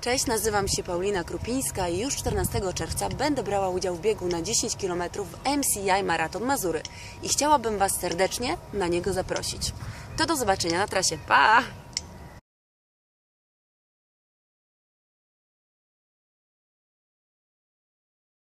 Cześć, nazywam się Paulina Krupińska i już 14 czerwca będę brała udział w biegu na 10 km w MCI Maraton Mazury i chciałabym Was serdecznie na niego zaprosić. To do zobaczenia na trasie. Pa!